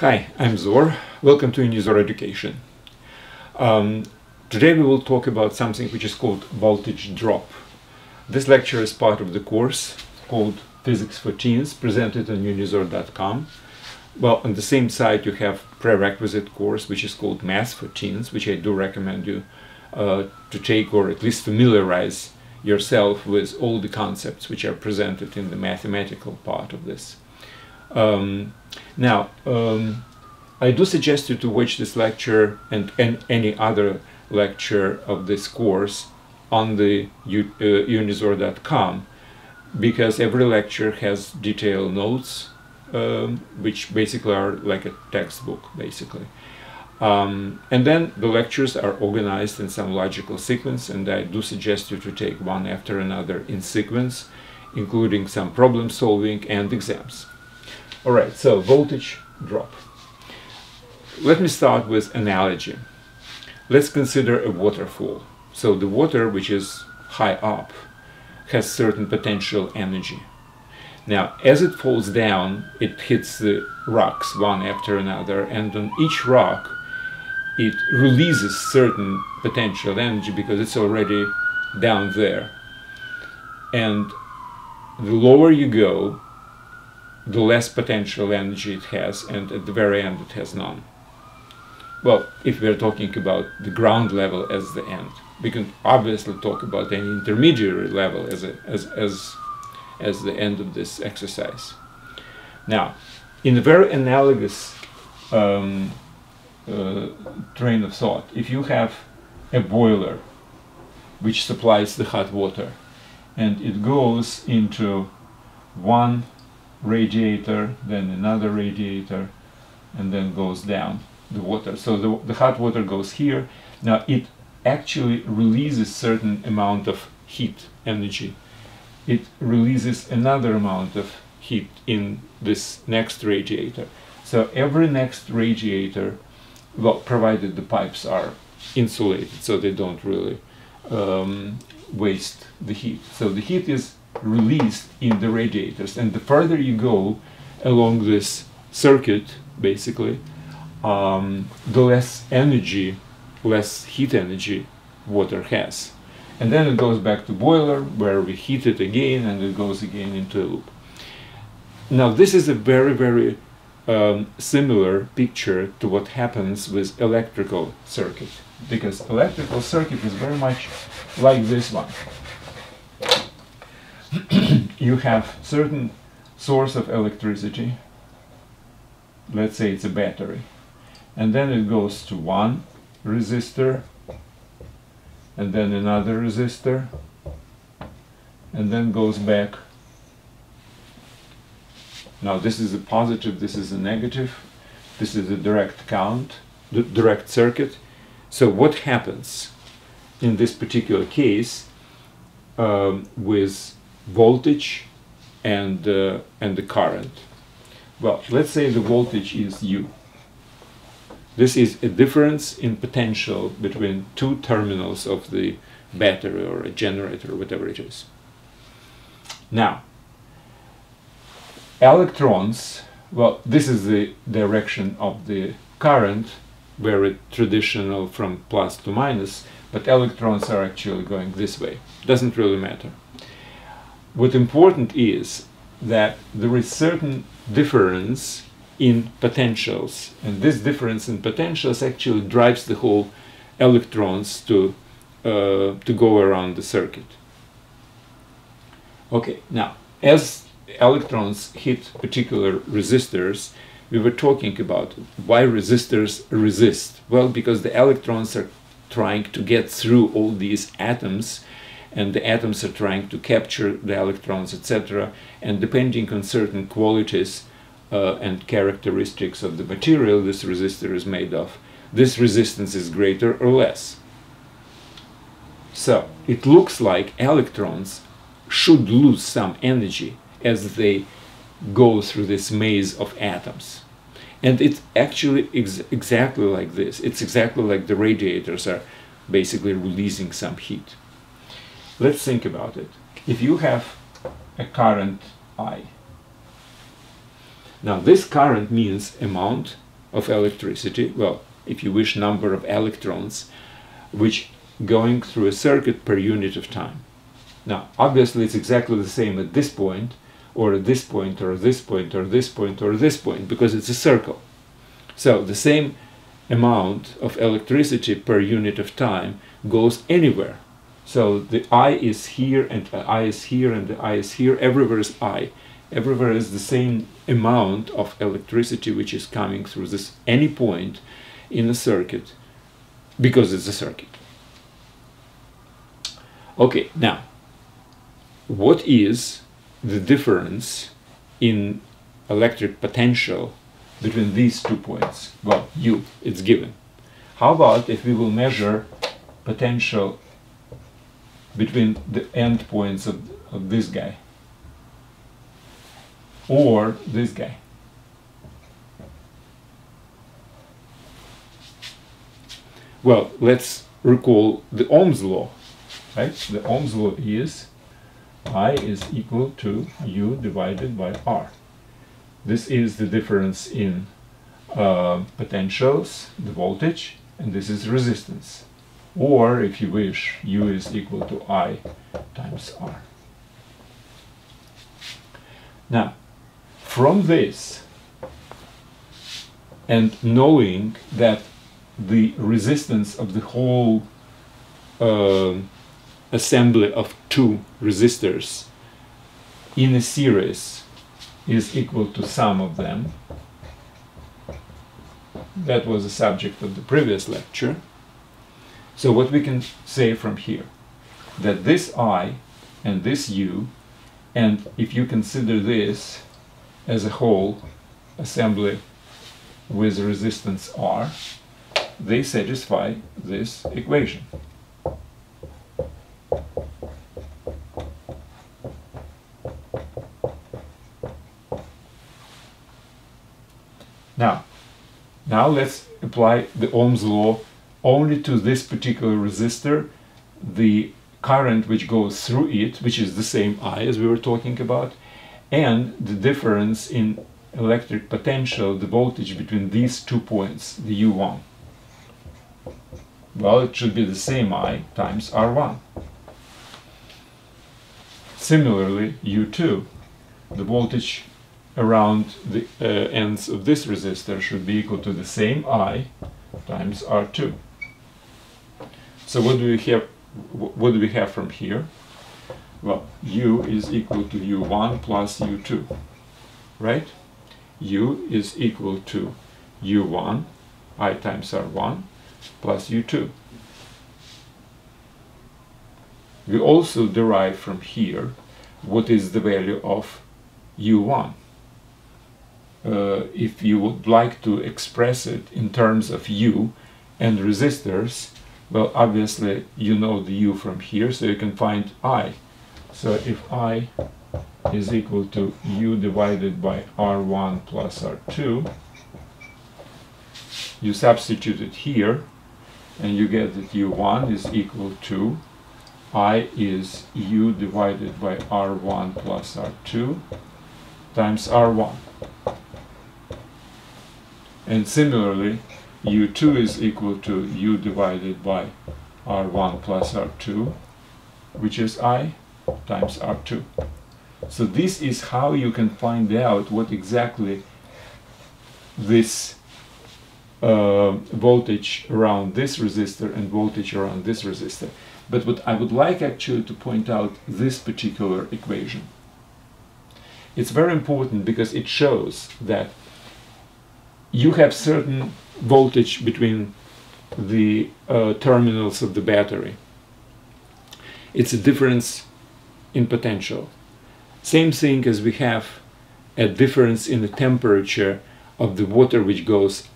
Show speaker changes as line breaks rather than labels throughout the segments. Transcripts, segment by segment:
Hi, I'm Zor. Welcome to Unizor Education. Um, today we will talk about something which is called voltage drop. This lecture is part of the course called Physics for Teens presented on unizor.com. Well, on the same site you have prerequisite course which is called Math for Teens, which I do recommend you uh, to take or at least familiarize yourself with all the concepts which are presented in the mathematical part of this. Um, now, um, I do suggest you to watch this lecture and, and any other lecture of this course on the uh, unizor.com because every lecture has detailed notes um, which basically are like a textbook basically. Um, and then the lectures are organized in some logical sequence and I do suggest you to take one after another in sequence including some problem solving and exams all right, so voltage drop. Let me start with analogy. Let's consider a waterfall. So the water, which is high up, has certain potential energy. Now, as it falls down, it hits the rocks one after another, and on each rock, it releases certain potential energy because it's already down there. And the lower you go, the less potential energy it has, and at the very end it has none. Well, if we're talking about the ground level as the end, we can obviously talk about any intermediary level as, a, as, as, as the end of this exercise. Now, in a very analogous um, uh, train of thought, if you have a boiler which supplies the hot water and it goes into one radiator, then another radiator, and then goes down the water. So the, the hot water goes here. Now it actually releases certain amount of heat energy. It releases another amount of heat in this next radiator. So every next radiator, well, provided the pipes are insulated, so they don't really um, waste the heat. So the heat is released in the radiators. And the further you go along this circuit, basically, um, the less energy, less heat energy water has. And then it goes back to boiler where we heat it again and it goes again into a loop. Now this is a very, very um, similar picture to what happens with electrical circuit because electrical circuit is very much like this one. You have certain source of electricity, let's say it's a battery, and then it goes to one resistor, and then another resistor, and then goes back. Now this is a positive, this is a negative, this is a direct count, the direct circuit. So what happens in this particular case um, with voltage and, uh, and the current. Well, let's say the voltage is U. This is a difference in potential between two terminals of the battery or a generator or whatever it is. Now, electrons, well, this is the direction of the current, very traditional from plus to minus, but electrons are actually going this way. Doesn't really matter what important is that there is certain difference in potentials and this difference in potentials actually drives the whole electrons to uh, to go around the circuit. Okay now as electrons hit particular resistors we were talking about why resistors resist. Well because the electrons are trying to get through all these atoms and the atoms are trying to capture the electrons, etc. And depending on certain qualities uh, and characteristics of the material this resistor is made of, this resistance is greater or less. So it looks like electrons should lose some energy as they go through this maze of atoms. And it's actually ex exactly like this. It's exactly like the radiators are basically releasing some heat. Let's think about it. If you have a current I, now this current means amount of electricity, well, if you wish, number of electrons, which going through a circuit per unit of time. Now, obviously, it's exactly the same at this point, or at this point, or this point, or this point, or this point, because it's a circle. So the same amount of electricity per unit of time goes anywhere. So the I is here, and the I is here, and the I is here. Everywhere is I. Everywhere is the same amount of electricity which is coming through this any point in a circuit because it's a circuit. Okay, now, what is the difference in electric potential between these two points? Well, U, it's given. How about if we will measure potential between the endpoints of, of this guy or this guy? Well, let's recall the Ohm's law, right? The Ohm's law is I is equal to U divided by R. This is the difference in uh, potentials, the voltage, and this is resistance. Or, if you wish, U is equal to I times R. Now, from this, and knowing that the resistance of the whole uh, assembly of two resistors in a series is equal to sum of them. That was the subject of the previous lecture. So what we can say from here, that this I and this U, and if you consider this as a whole assembly with resistance R, they satisfy this equation. Now, now let's apply the Ohm's law only to this particular resistor. The current which goes through it, which is the same I as we were talking about, and the difference in electric potential, the voltage between these two points, the U1. Well, it should be the same I times R1. Similarly, U2, the voltage around the uh, ends of this resistor should be equal to the same I times R2. So what do we have? What do we have from here? Well, U is equal to U1 plus U2, right? U is equal to U1, I times R1, plus U2. We also derive from here what is the value of U1 uh, if you would like to express it in terms of U and resistors, well, obviously you know the U from here, so you can find I. So if I is equal to U divided by R1 plus R2, you substitute it here, and you get that U1 is equal to I is U divided by R1 plus R2 times R1. And similarly, u2 is equal to u divided by r1 plus r2, which is i times r2. So this is how you can find out what exactly this uh, voltage around this resistor and voltage around this resistor. But what I would like actually to point out this particular equation. It's very important because it shows that you have certain voltage between the uh, terminals of the battery. It's a difference in potential. Same thing as we have a difference in the temperature of the water which goes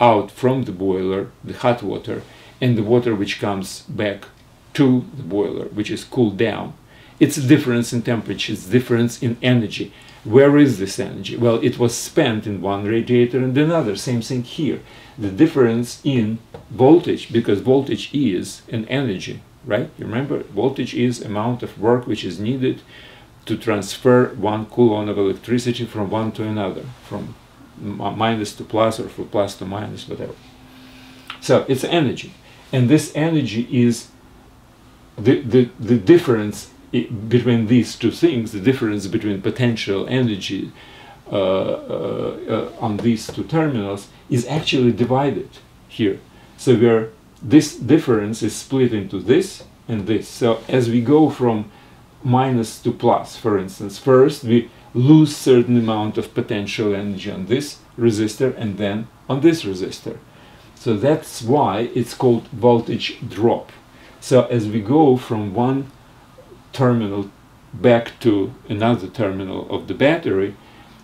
out from the boiler, the hot water, and the water which comes back to the boiler, which is cooled down. It's a difference in temperature, it's a difference in energy. Where is this energy? Well, it was spent in one radiator and another. Same thing here. The difference in voltage, because voltage is an energy, right? You remember, voltage is amount of work which is needed to transfer one coulomb of electricity from one to another, from minus to plus or from plus to minus, whatever. So it's energy. And this energy is the, the, the difference between these two things, the difference between potential energy uh, uh, uh, on these two terminals is actually divided here. So where this difference is split into this and this. So as we go from minus to plus, for instance, first we lose certain amount of potential energy on this resistor and then on this resistor. So that's why it's called voltage drop. So as we go from one terminal back to another terminal of the battery,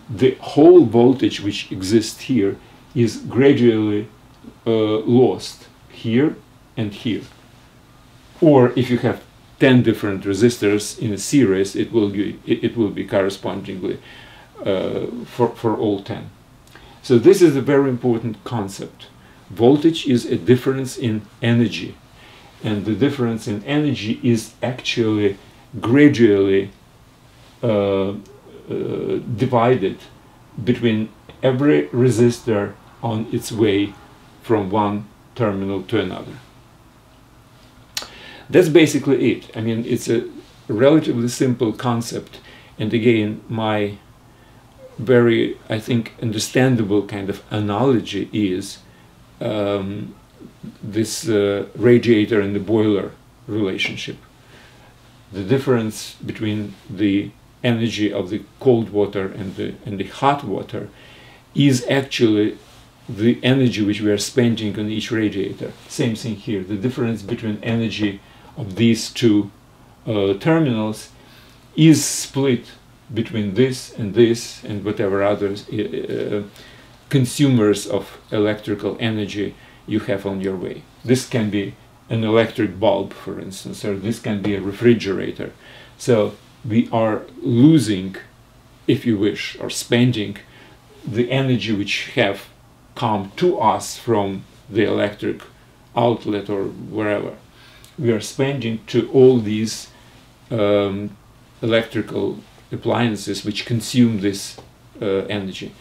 the whole voltage which exists here is gradually uh, lost here and here. Or if you have 10 different resistors in a series, it will be, it, will be correspondingly uh, for, for all 10. So this is a very important concept. Voltage is a difference in energy. And the difference in energy is actually gradually uh, uh, divided between every resistor on its way from one terminal to another. That's basically it. I mean, it's a relatively simple concept. And again, my very, I think, understandable kind of analogy is um, this uh, radiator and the boiler relationship. The difference between the energy of the cold water and the, and the hot water is actually the energy which we are spending on each radiator. Same thing here. The difference between energy of these two uh, terminals is split between this and this and whatever other uh, uh, consumers of electrical energy you have on your way. This can be an electric bulb, for instance, or this can be a refrigerator. So we are losing, if you wish, or spending the energy which have come to us from the electric outlet or wherever. We are spending to all these um, electrical appliances which consume this uh, energy.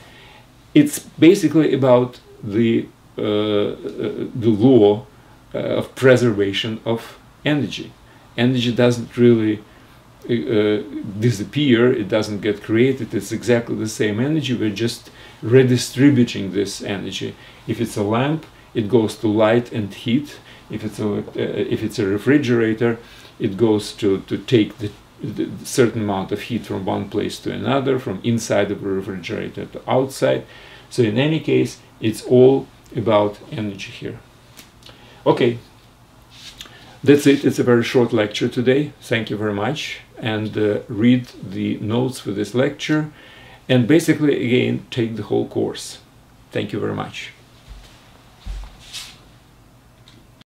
It's basically about the uh, uh the law of preservation of energy. Energy doesn't really uh, disappear, it doesn't get created, it's exactly the same energy, we're just redistributing this energy. If it's a lamp, it goes to light and heat. If it's a, uh, if it's a refrigerator, it goes to, to take the, the, certain amount of heat from one place to another, from inside of the refrigerator to outside. So in any case, it's all about energy here. Okay, that's it. It's a very short lecture today. Thank you very much. And uh, read the notes for this lecture. And basically, again, take the whole course. Thank you very much.